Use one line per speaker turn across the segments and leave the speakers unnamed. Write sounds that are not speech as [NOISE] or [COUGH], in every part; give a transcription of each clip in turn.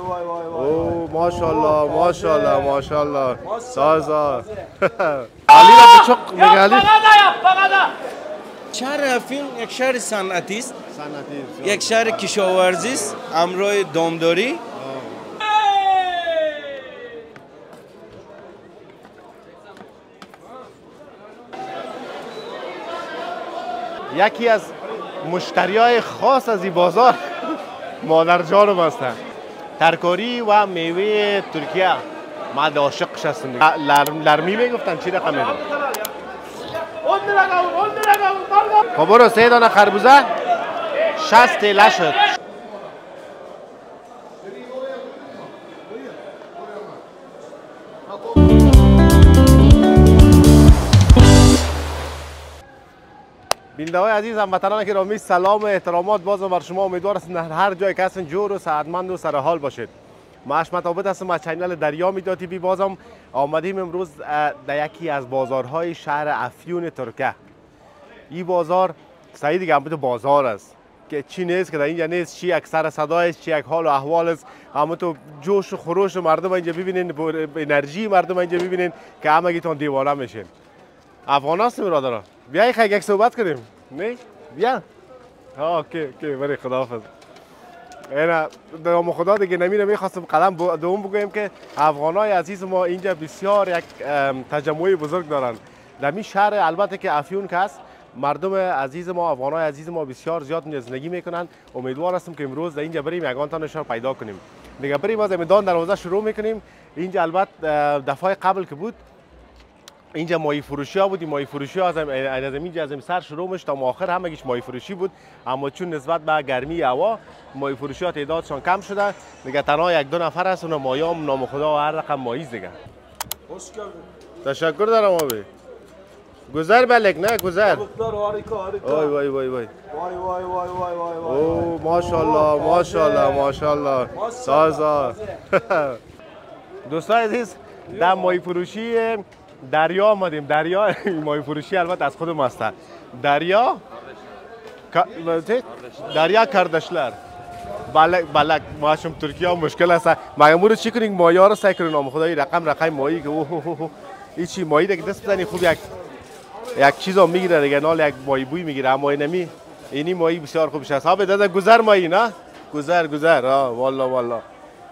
اوه ماشاءالله ماشاءالله ماشاءالله. سازا [LAUGHS] علی را بچق میگه علی؟
شهر افیون یک شهر صنعتی است یک شهر کشاورزی است امروی دامداری.
یکی از مشتری های خاص از این بازار مادر جانم هستن. ترکاری و میوه ترکیه. ما هستم دیگه. لرم لرمی می‌گفتن چی رقم میدن؟ خب برو سه دانه خربوزه. 60 تیله شد بینده های عزیز هموطنان گرامی سلام و احترامات. باز بر شما امیدوار هستم هر جای که هستین جور و سعادتمند و سرحال باشید. ما اشمت عابد هستم از چینل دریا میدیا تیوی بازم آمدیم امروز در یکی از بازارهای شهر افیون ترکیه. این بازار سعید دیگه همون بازار است که چی نیست که در اینجا نیست چی یک سر صدا است چی یک حال و احوال است. همه تو جوش و خروش مردم اینجا ببینین انرژی مردم اینجا ببینین که همگیتون دیوانه میشین. افغان هستیم برادران. بیا یک یک صحبت کنیم. نه بیا. ها okay okay بری خداحافظ. اینا نام خدا دیگه نمی نمی‌خواستم قدم ب- دوم بگویم که افغان های عزیز ما اینجا بسیار یک ام، تجمع بزرگ دارن. در شهر البته که افیون که مردم عزیز ما افغان های عزیز ما بسیار زیاد اینجا زندگی می‌کنن. امیدوار هستم که امروز در اینجا بریم یگان تانشان پیدا کنیم. دیگه بریم از میدان دروازه شروع می‌کنیم. اینجا البته دفعه قبل که بود اینجا ماهی فروشی ها بود این ماهی فروشی ها از اینجا از سر شروع میشه تا آخر همگیش ماهی فروشی بود. اما چون نسبت به گرمی هوا ماهی فروشی ها تعدادشان کم شده. دیگه تنها یک دو نفر هست اونا ماهی هم نام خدا هر رقم ماهی دیگه. تشکر دارم آبی. گذر بلک نه گذر. وای وای وای وای. اوه ماشاءالله ماشاءالله ماشاءالله. سازا [LAUGHS] دوستان عزیز در ماهی فروشی دریا آمدیم دریا. [LAUGHS] ماهی فروشی البته از خودم هسته دریا؟ دریا کردشلر. بلک بلک ماشم ترکیه مشکل است. مگه چی کنیم؟ ماهی ها رو سعی کنیم. نام خدایی رقم رقم ماهی که اوه اوه. این چی؟ ماهی دیگه دست بزنی. خوب یک یک چیز هم می‌گیره دیگه. نال یک ماهی بوی می‌گیره. اما اینمی اینی ماهی بسیار خوبش است ها گذر ماهی نه؟ گذر گذر. ها والا والا.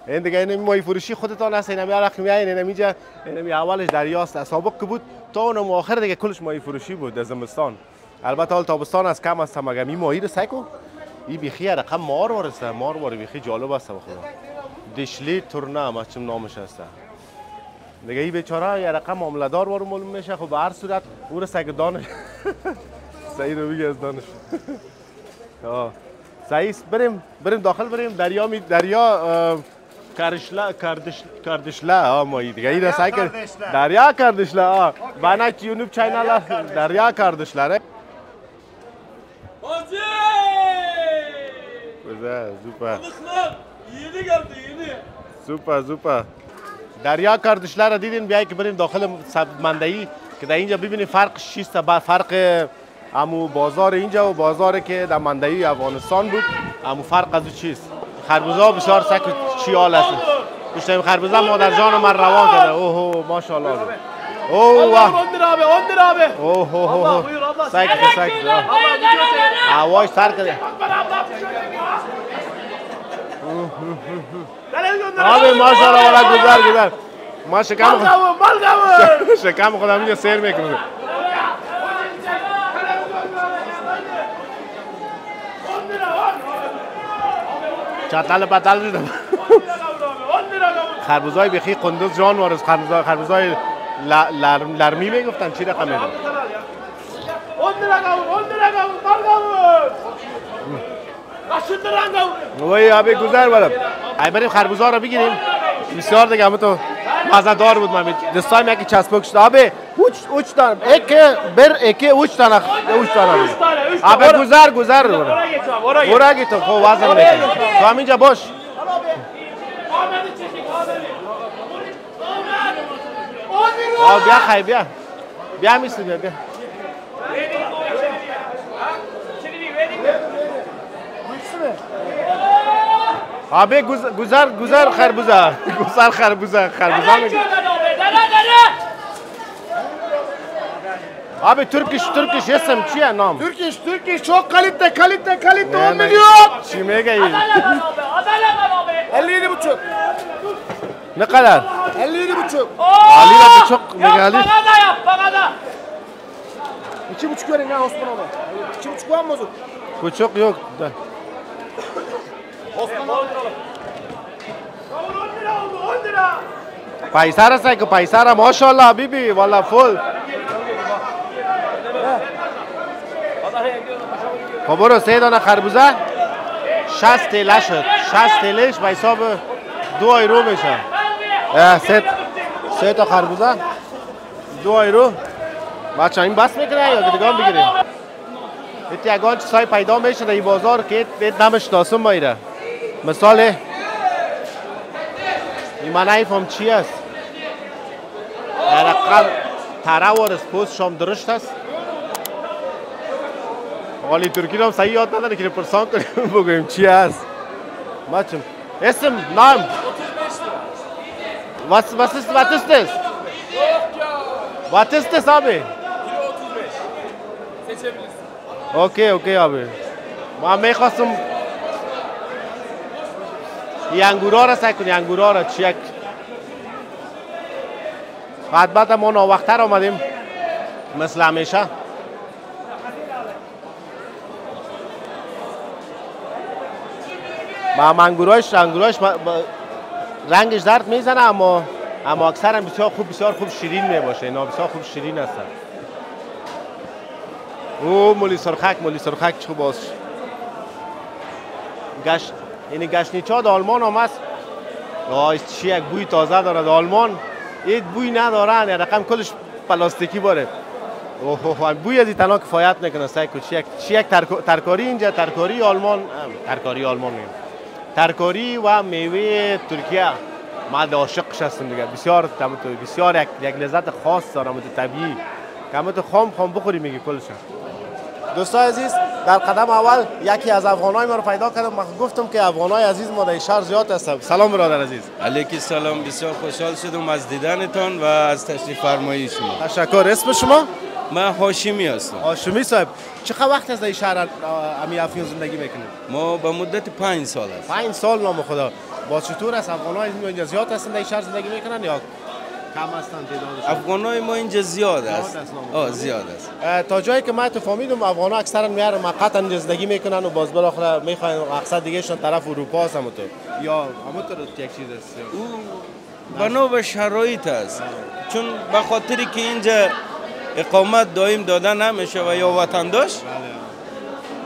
این دیگه این ماهی فروشی خودتان هست اینمی عرق میاین اینمی اینجا اینمی اولش دریاست سابق که بود. تا اونم آخر دیگه کلش ماهی فروشی بود در زمستان. البته حال تابستان از کم است مگه می ماهی رو سکو این بیخی رقم مار وارسته مار وار بیخی جالب است به خدا. دشلی تورنه هم چم نامش هسته دیگه این بیچاره یه رقم معامله دار وارو معلوم میشه. خب به هر صورت او رو سگ دانش [LAUGHS] سعید رو میگه از دانش. [LAUGHS] سعید بریم بریم داخل بریم. دریا می دریا اه، کرشلا کردش کردشلا ها مایی دیگه این سعی کرد دریا کردشلا ها بنا یوتیوب چینل دریا ره
Hacı!
güzel süper.
Balıklar yeni geldi yeni.
سوپر سوپر دریا کردشلر رو دیدین بیایی که بریم داخل مندهی که در اینجا ببینیم فرق چیست با فرق امو بازار اینجا و بازاری که در مندهی افغانستان بود امو فرق از چیست خربوزه ها بسیار سک چی حال هست بیشتر خربوزه مادر جان من روان کرده اوه ماشاءالله. اوه واه.
10 lira abi 10 lira abi.
اوه اوه. سک سک. هواش سر کرده? آبی ماشاءالله والا گذر گذر. ما شکم
kavun.
شکم خودم اینجا سیر می‌کنه.
10
چتل پتل دیدم
lira kavun abi 10 lira kavun.
خربوزای بخی قندوز جان وارز خربوزای خربوزای لرمی می‌گفتن چی رقم میدن
10 lira kavun 10 lira kavun bal kavun. Kaç lira kavun?
وای آبی گذر برم ای بریم خربوزا رو بگیریم بسیار دیگه همه تو مزه دار بود من دستایم یکی چسبک شد آبی اوچ اوچ دارم اکی بر اکی اوچ دانه اوچ دانه
Üç tane 3 tane.
آبی گذر گذر رو
Oraya geç abi oraya geç.
برو اگه تو خب وزن می‌کنی تو همینجا باش
Ahmet'i çekin Ahmet'i. Ahmet. 10 lira.
آ بیا خی بیا بیا میسی بیا بیا آبی گذر گذر گذر خربوزه گذر خربوزه خربوزه میگه آبی ترکش ترکش اسم چیه نام
Türkisch, Türkisch, çok kalite, kalite, kalite, 10
نه، نه.
milyon.
چی میگه این
57 buçuk.
نه قدر
57 buçuk.
علی را بچق میگه علی
İki buçuk verin ya Osman abi. İki buçuk var mı bozuk?
بچق yok ده.
Osman abi.
پیسه رسه که پیسه را ماشاءالله بیبی والا فول خب برو سه دانه خربوزه. 60 تیله شد 60 تیلش به حساب دو ایرو میشه سه سه تا خربوزه. دو ایرو. بچه این بس می‌کنه یا دیگه بگیریم؟ ایت یگان چیزهای پیدا میشه در این بازار که ایت نمشناسم مایره مثال این من نایفهم چی است؟ رقم تره و پوست شام درشت است. حالی ترکی رو هم صحیح یاد نداره که پرسان کنیم بگویم چی است بچم اسم نام ist, was ist das? Was ist das abi? اوکی اوکی abi. ما می‌خواستم این انگورا را سعی کنی انگورا را چیک خدمت ما ناوقتر آمدیم مثل همیشه انگوراش با- با- رنگش درد می‌زنه اما اما اکثرا بسیار خوب بسیار خوب شیرین می باشه اینا بسیار خوب شیرین هستن. او مولی سرخک مولی سرخک چه باز گشت این گشنیچا در آلمان هم هست آه چی یک بوی تازه داره در آلمان این بوی ندارن یا رقم کلش پلاستیکی باره. اوه بوی از تنها کفایت نکنه سعی کن. چی یک ترکاری اینجا ترکاری آلمان. ترکاری آلمان. میگم ترکاری و میوه ترکیه. من عاشقش هستم دیگه. بسیار تمت بسیار یک, یک لذت خاص داره مت طبیعی. که تو خام خام بخوری میگی کلش دوستای عزیز در قدم اول یکی از افغانای ما رو پیدا کردم. من گفتم که افغانای عزیز ما در شهر زیاد هستن. سلام برادر عزیز.
علیکی سلام. بسیار خوشحال شدم از دیدنتان و از تشریف فرمایی شما.
تشکر. اسم شما؟
من هاشمی هستم.
هاشمی صاحب چقدر وقت از در این شهر امی افیون زندگی می‌کنید
ما به مدت پنج سال است.
پنج سال نام خدا. با چطور است؟ افغانای اینجا زیاد هستن در این شهر زندگی می‌کنن یا کم هستن تعدادشون؟
افغانای ما اینجا زیاد است. آه زیاد است.
تا جایی که من تو فهمیدم افغانا اکثرا میارن موقتا اینجا زندگی می‌کنن و باز بالاخره می‌خواین اقصد دیگه شون طرف اروپا هست همونطور. یا همونطور یک چیز است.
او بنا به شرایط است. چون به خاطری که اینجا اقامت دائم داده نمیشه و یا وطن داشت.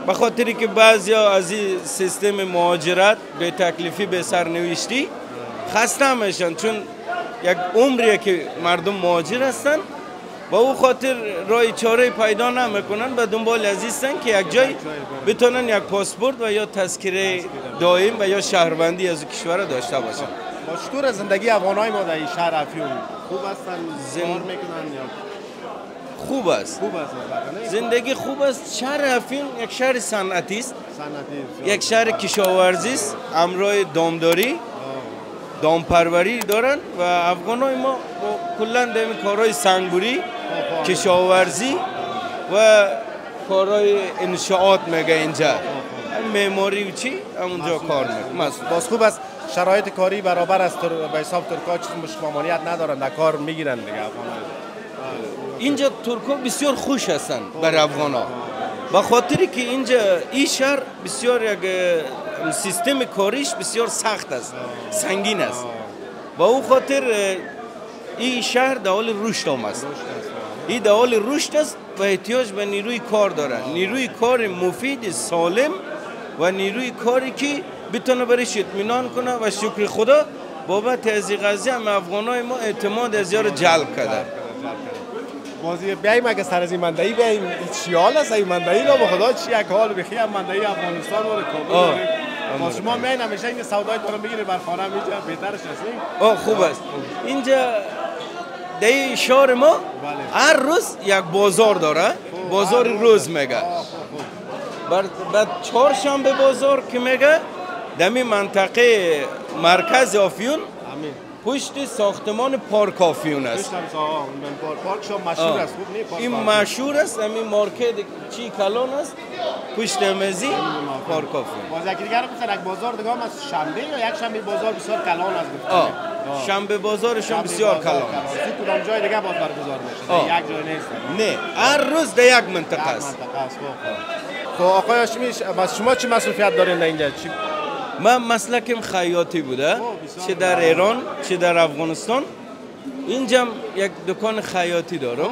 به خاطری که بعضی از این سیستم مهاجرت به تکلیفی به سرنوشتی خسته میشن چون یک عمریه که مردم مهاجر هستن و او خاطر رای چاره پیدا نمی‌کنن به دنبال هستن که یک جای بتونن یک پاسپورت و یا تذکره دائم و یا شهروندی از کشور داشته باشن.
با چطور زندگی افغانای ما در شهر افیون خوب هستن کار می‌کنن یا
خوب است.
خوب است؟
زندگی خوب است. شهر افیون یک شهر صنعتی است. یک شهر کشاورزی است. امرای دامداری دامپروری دارن و افغانای ما با کلا در کارهای سنگبری کشاورزی و کارهای انشاءات میگه اینجا. معماری و چی همونجا کار می‌کنه.
باز خوب است. شرایط کاری برابر است. به حساب ترکا چیز مشکل ندارن. در کار می‌گیرن دیگه. افغانای
اینجا ترکا بسیار خوش هستند بر افغانا. به خاطری که اینجا این شهر بسیار یک سیستم کاریش بسیار سخت است سنگین است. و او خاطر این شهر در حال رشد است. این در حال رشد است و احتیاج به نیروی کار داره نیروی کار مفید سالم و نیروی کاری که بتونه برش اطمینان کنه و شکر خدا بابت از این قضیه هم افغانای ما اعتماد از یار جلب کرده.
بازی بیایم اگه سر از این مندهی بیایم چی حال است؟ این مندهی را به خدا چی یک حال بخی هم مندهی افغانستان و کابل. با شما میاین همیشه این سودای تو رو بگیرید بر خانه اینجا بهترش نه؟
آه خوب است. اینجا این شهر ما هر روز یک بازار داره. بازار روز میگه. بعد چهارشنبه بازار که میگه دمی منطقه مرکز آفیون. پشت ساختمان پارک آفیون است.
پارک مشهور. است. خوب
این. مشهور است همین مارکت چی کلان است. پشت مزی پارک آفیون
باز یکی دیگر گفتن یک بازار دیگه هم از شنبه یا یک شنبه بازار بسیار کلان است گفتن.
شنبه بازارشون
شنبه
بسیار کلان است.
تو کدام جای دیگه باز برگزار میشه. یک جای نیست.
نه. هر روز در یک منطقه است.
است. خب خب. آقای هاشمی شما چی مسئولیت دارین اینجا؟ چی
من مسلکم خیاطی بوده.
بسیار
چه در ایران چه در افغانستان. اینجا یک دکان خیاطی دارم.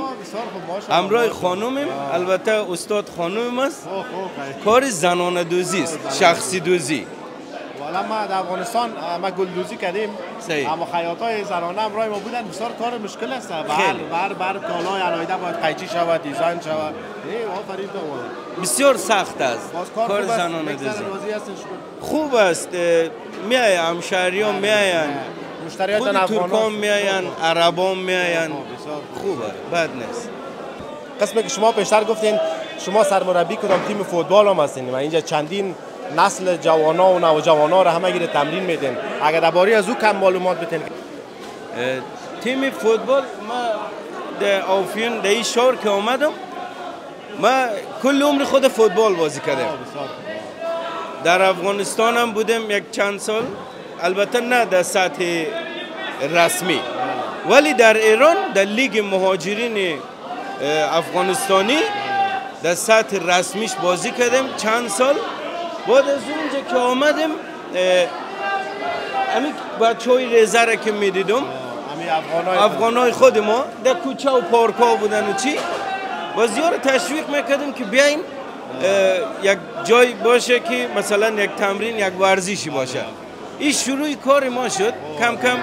همراه خانومم البته استاد خانومم است.
خوب خوب.
کار زنانه دوزی است شخصی دوزی.
والا ما در افغانستان ما گلدوزی کردیم.
صحیح.
اما خیاط های زنانه همراه ما بودن. بسیار کار مشکل است. بر. بر بر کالای علایده باید قیچی شود دیزاین شود. ای آفرین.
بسیار سخت است.
کار, خوب است.
زنانه دوزی
شما؟
خوب است. میای همشهریان میاین
مشتریات
خود ترکان میاین عربان میاین
بسیار
خوبه بد نیست.
قسمی که شما پیشتر گفتین شما سرمربی کدام تیم فوتبال هم هستین و اینجا چندین نسل جوانا و نوجوانا را همه گیره تمرین میدین. اگر درباره از او کم معلومات بتین.
تیم فوتبال ما در آفیون در این شهر که آمدم ما کل عمر خود فوتبال بازی کردم. در افغانستان هم بودم یک چند سال. البته نه در سطح رسمی. ولی در ایران در لیگ مهاجرین افغانستانی در سطح رسمیش بازی کردم چند سال. بعد از اونجا که آمدم اه، همین بچه های ریزه را که می‌دیدم. افغان های خود ما در کوچه و پارک ها بودن و چی. و زیار تشویق می‌کردیم که بیاین یک جای باشه که مثلا یک تمرین یک ورزشی باشه. این شروع کار ما شد. کم کم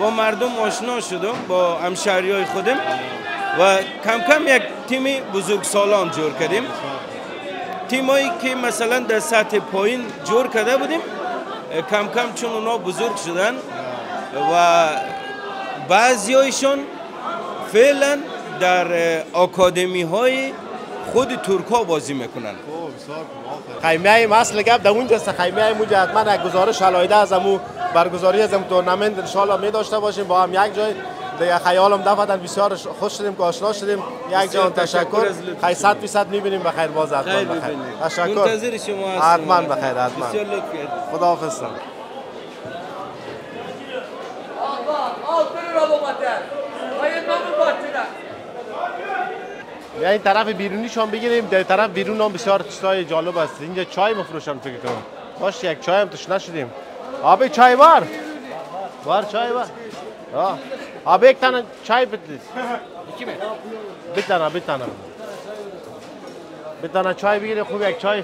با مردم آشنا شدم با همشهری های خودم و کم کم یک تیم بزرگ سالان جور کردیم. تیمایی که مثلا در سطح پایین جور کرده بودیم کم کم چون اونا بزرگ شدن و بعضیایشان فعلا در آکادمی های خود ترک ها بازی می‌کنن.
خیمه اصل گپ در اونجا است خیمه اونجا حتما یک گزارش علایده از امو برگزاری از امو تورنمنت ان شاء الله می داشته باشیم. با هم یک جای دیگه خیالم دفعتا بسیار خوش شدیم که آشنا شدیم. یک جان
تشکر.
خیلی صد فیصد می‌بینیم. بخیر. باز حتما بخیر. تشکر.
منتظر شما هستم
حتما بخیر حتما.
بسیار لطف
این طرف بیرونیشان بگیریم در طرف بیرون هم بسیار چیزای جالب است. اینجا چای مفروشن فکر کنم. باش یک چای هم توش نشدیم آب چای بار. بار چای بار. آه. آب یک تنه چای بدید بتنه بتنه بتنه چای بگیره خوب یک چای.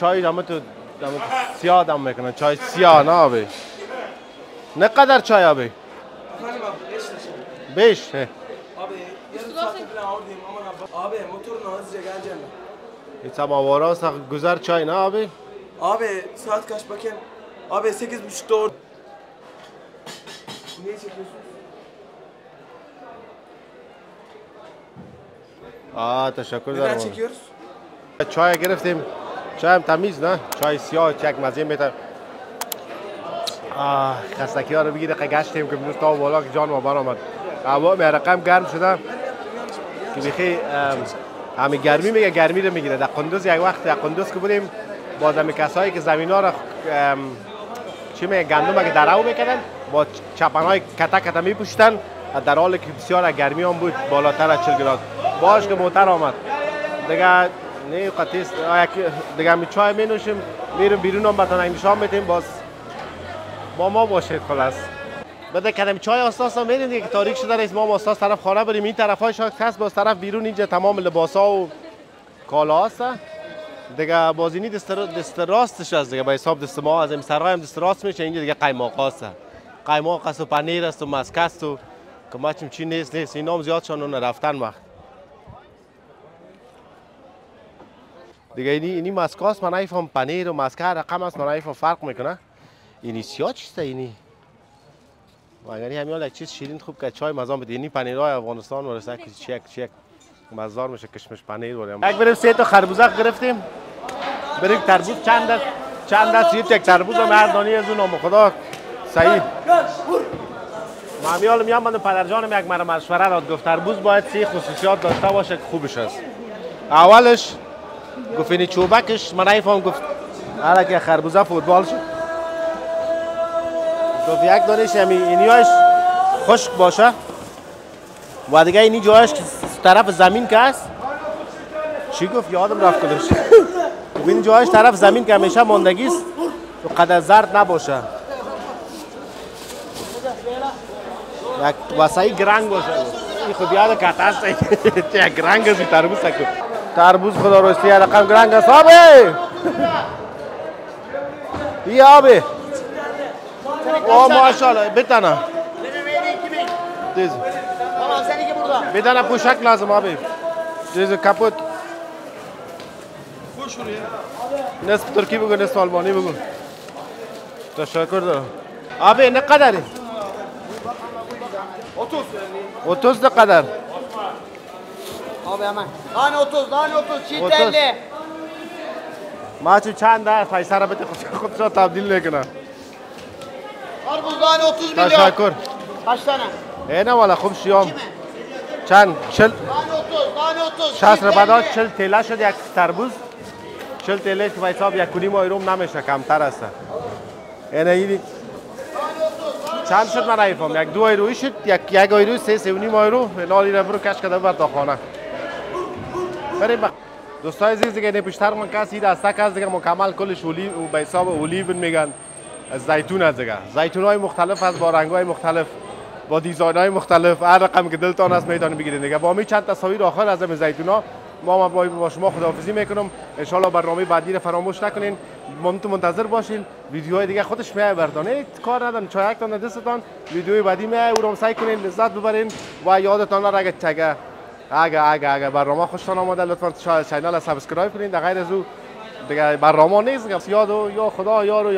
چای دمه تو دمه تو سیاه دم می‌کنه. چای سیاه نه آبی. نه قدر چای آبی. بیش
آبی
موتور ساعت بلند آوردیم اما نب آبی
موتور نه آبی آبی ساعت کاش بکن آبی سه گز
آه تشکر دارم. چای گرفتیم. چایم تمیز نه؟ چای سیاه چک مزیم بهتر. آه خسته کیارو بگید که گشتیم که بیشتر تا ولگ جان ما برامد. هوا رقم گرم شده. که بخی همه گرمی میگه گرمی رو می‌گیره. در قندوز یک وقت در قندوز که بودیم با دمی کسایی که زمین ها رو ام، چی میگه گندم که درو می‌کردن با چپن های کتا کتا میپوشتن در حالی که بسیار گرمی هم بود بالاتر از 40 گراد. باش که موتر آمد. دیگه نه قطیس دیگه می چای می نوشیم بیرون هم بتن نشان میتیم باز با ما باشید خلاص. بده کدم چای آساس هم دیگه که تاریک شده رئیس ما آساس طرف خانه بریم. این طرف شاید کس باز طرف بیرون اینجا تمام لباس ها و کالا هست. دیگه بازینی دست, دست راستش است دیگه. به حساب دست ما از این سرای هم دست راست میشه. اینجا دیگه قیماق هست. قیماق است و پنیر است و مسک است و چیم چی نیست نیست. اینا هم زیاد شان اون رفتن وقت. دیگه اینی اینی مسکاس من پنیر و مسکه رقم است من فرق می‌کنه. اینی سیاه چیسته اینی؟ و اگر همین یک چیز شیرین خوب که چای مزان بده اینی پنیرهای افغانستان ورسه که چک چک مزدار میشه کشمش پنیر بریم یک بریم سه تا خربوزه گرفتیم. بریم تربوز. چند است چند دست یک تربوز مردانی از اون خدا. صحیح مامیال میام من پدر جانم یک مرا مشوره داد گفت. تربوز باید سی خصوصیات داشته باشه که خوبش است. اولش گفت اینی چوبکش. من گفت. حالا که خربوزه فوتبال شد. گفت یک دانش همی اینیاش خشک باشه. و دیگه اینی جایش طرف زمین که است چی گفت؟ یادم رفت گفت این جایش طرف زمین که همیشه ماندگی است. و قدر زرد نباشه. یک وسعی گرنگ باشه. این خود یاد کت چه [LAUGHS] یک گرنگ است این تربوز سکو تربوز خدا راستی یه رقم گرنگ است. آبه بیا آبه او ماشاءالله بتنه دیز بدنه پوشک لازم آبه دیز کپوت نصف ترکی بگو نصف آلمانی بگو تشکر دارم آبه نه قدره 30 30 ده قدر
Abi hemen. Tane 30, tane 30, çiğ
30.
telli.
ما چون چند ده پیسه را بده خود خودش را تبدیل نکنه
Karpuz tane 30 milyon.
تشکر.
Kaç tane?
اینه والا خوب شیام چند چل
Tane 30, tane 30.
شست
çiğ
را
telli.
بعدا چل تیله شد یک تربوز چل تیله که حساب یک کنیم ایروم نمیشه کمتر است اینه اینی چند شد من ایفام یک دو ایروی شد یک یک ایروی سه سه و نیم ایرو نالی را برو کش کده بر تا خانه بریم بخ دوستای عزیز دیگه نپشتر من کسی دسته کس دیگه مکمل کلش اولی و به حساب اولیون میگن زیتون از دیگه. زیتون های مختلف از با رنگ های مختلف با دیزاین های مختلف. هر رقم که دلتان است می‌تونید بگیرید دیگه. با می چند تصاویر آخر از زیتون ها ما با شما خداحافظی می‌کنم. ان برنامه بعدی رو فراموش نکنین. ممتون منتظر باشین. ویدیوهای دیگه خودش میای بردانه کار ندارن. چایکتان دستتان. ویدیوی بعدی میای او کنین لذت ببرین و یادتان نره اگه چگه اگه اگه اگه برنامه خوشتان آمده لطفا channel subscribe کنین. در غیر از او دیگه برنامه نیست. یاد و یا خدا یار و